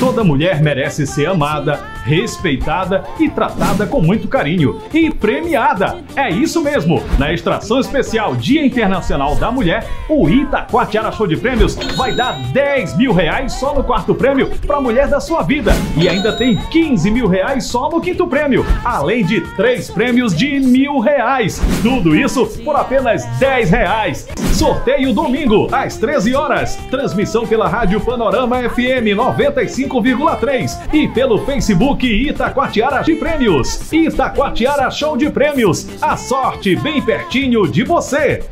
Toda mulher merece ser amada, respeitada e tratada com muito carinho. E premiada! É isso mesmo! Na extração especial Dia Internacional da Mulher, o Itacoatiara Show de Prêmios vai dar 10 mil reais só no quarto prêmio para a mulher da sua vida. E ainda tem 15 mil reais só no quinto prêmio, além de três prêmios de mil reais. Tudo isso por apenas 10 reais. Sorteio domingo, às 13 horas. Transmissão pela Rádio Panorama FM 95,3 e pelo Facebook Itacoatiara de Prêmios. Itacoatiara Show de Prêmios. A sorte bem pertinho de você.